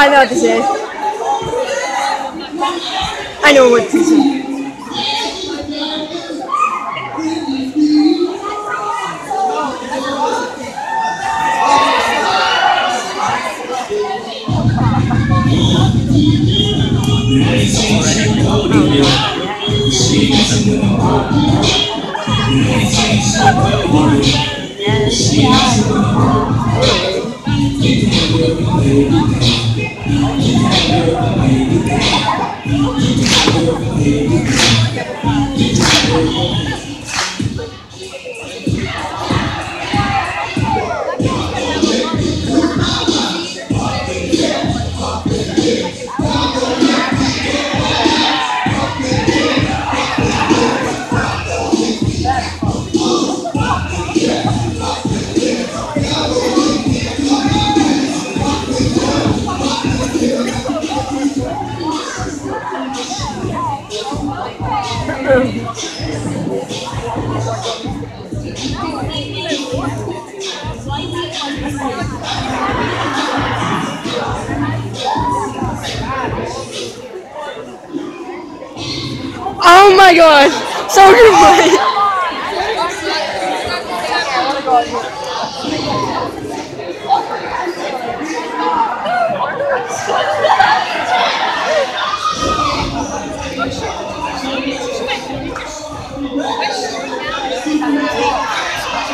I know what this is. I know what this is. Thank you. Oh my gosh, so good.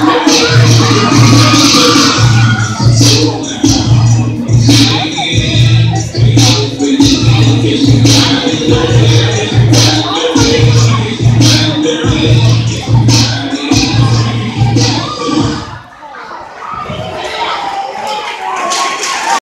Thank you.